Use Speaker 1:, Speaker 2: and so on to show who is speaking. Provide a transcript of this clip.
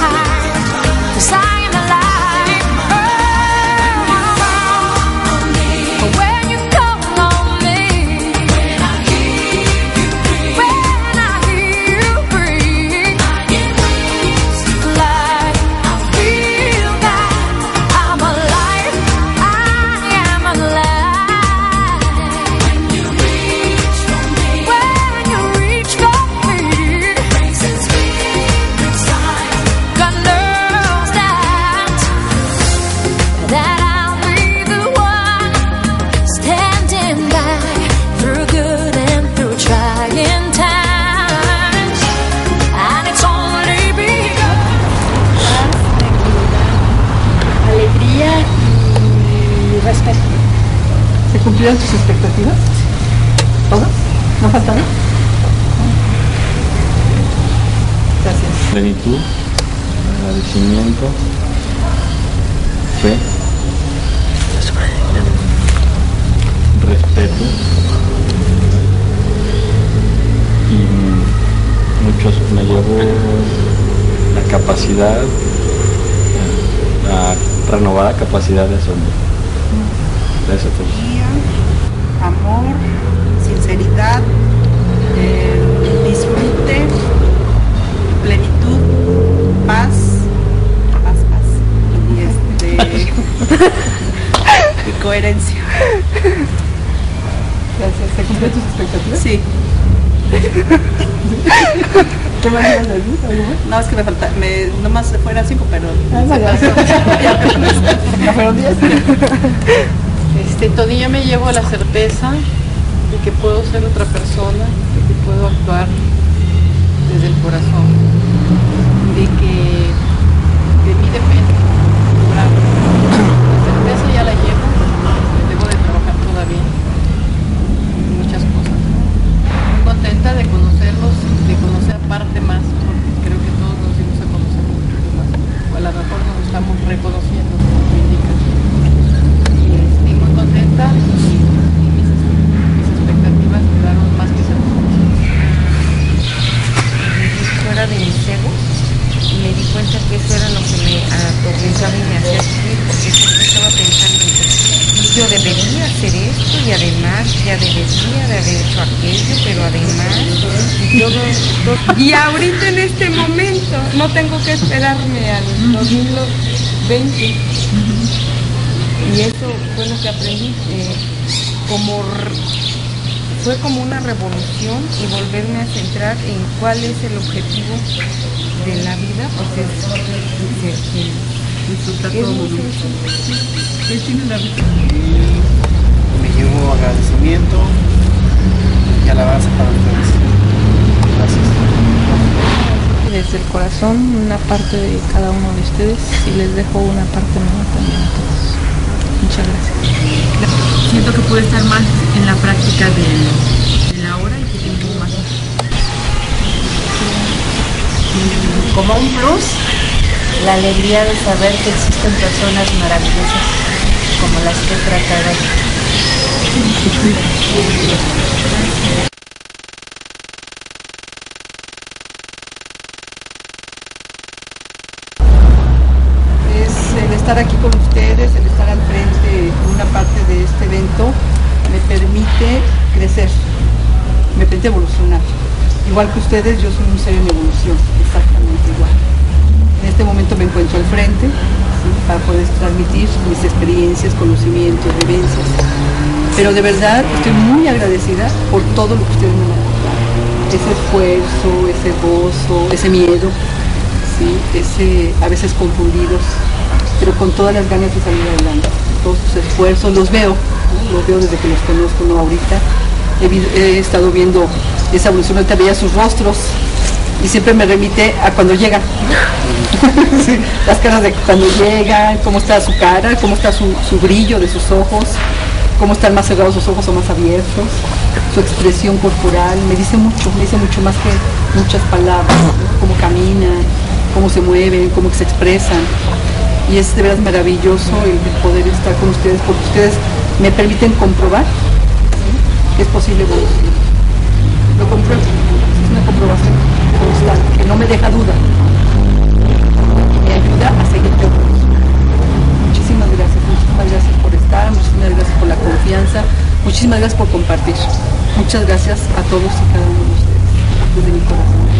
Speaker 1: high. Cause I
Speaker 2: cumplieron tus expectativas? ¿Todas? ¿No falta? Gracias.
Speaker 3: plenitud, agradecimiento, fe, respeto y muchos me llevó la capacidad, la renovada capacidad de asombro. Gracias a todos.
Speaker 2: amor, sinceridad, eh, disfrute, plenitud, paz, paz, paz, y este, y coherencia. Gracias. ¿Se cumplieron tus expectativas? Sí. ¿Qué más ibas a decir? ¿Algo más? No, es que me falta, me, nomás fueran cinco, pero pasó. ¿No fueron diez?
Speaker 4: Todavía me llevo la certeza de que puedo ser otra persona, de que puedo actuar desde el corazón, de que de mí depende lograrlo. La certeza ya la llevo, debo de trabajar todavía en muchas cosas. Muy contenta de conocerlos, de conocer parte más, porque creo que todos nos dimos a conocer un poquito más, o a lo mejor nos estamos reconociendo, como tú indicas. Estoy muy contenta y, y mis, mis expectativas quedaron más que satisfechas.
Speaker 5: fuera de mis egos y me di cuenta que eso era lo que me y me hacía sufrir estaba pensando en yo debería hacer esto y además ya debería de haber hecho aquello, pero además y todo, todo- y ahorita en este momento no tengo que esperarme al 2020 y eso fue lo que aprendí como fue como una revolución y volverme a centrar en cuál es el objetivo de la vida, pues es feliz.
Speaker 2: Disfrutar
Speaker 5: Es
Speaker 2: todo
Speaker 5: sencillo.
Speaker 2: ¿Qué tiene la vida?
Speaker 6: me llevo agradecimiento y alabanza para ustedes. Gracias.
Speaker 7: Desde el corazón, una parte de cada uno de ustedes y les dejo una parte mía también a todos. Muchas gracias.
Speaker 8: Siento que puedo estar más en la práctica de, de la hora y que tengo más.
Speaker 9: como un plus la alegría de saber que existen personas maravillosas como las que he tratado.
Speaker 2: el estar aquí con ustedes, el estar al frente en una parte de este evento, me permite crecer, me permite evolucionar. Igual que ustedes, yo soy un ser en evolución, exactamente igual. En este momento me encuentro al frente para poder transmitir mis experiencias, conocimientos, vivencias. Pero de verdad estoy muy agradecida por todo lo que ustedes me han aportado. Ese esfuerzo, ese gozo, ese miedo, ¿sí? ese, a veces confundidos, pero con todas las ganas de salir adelante. Todos sus esfuerzos, los veo, los veo desde que los conozco, no ahorita. He estado viendo esa evolución, ahorita veía sus rostros y siempre me remite a cuando llegan. Sí, las caras de cuando llegan, cómo está su cara, cómo está su, su brillo de sus ojos. cómo están más cerrados los ojos o más abiertos, su expresión corporal, me dice mucho, me dice mucho más que muchas palabras, ¿no? cómo caminan, cómo se mueven, cómo se expresan. Y es de verdad maravilloso el, el poder estar con ustedes porque ustedes me permiten comprobar ¿sí? que es posible evolucionar. Lo compruebo, es una comprobación que no me deja duda. Me ayuda a seguir. Muchísimas gracias, muchísimas gracias por estar, muchísimas gracias por la confianza, muchísimas gracias por compartir. Muchas gracias a todos y cada uno de ustedes, desde mi corazón.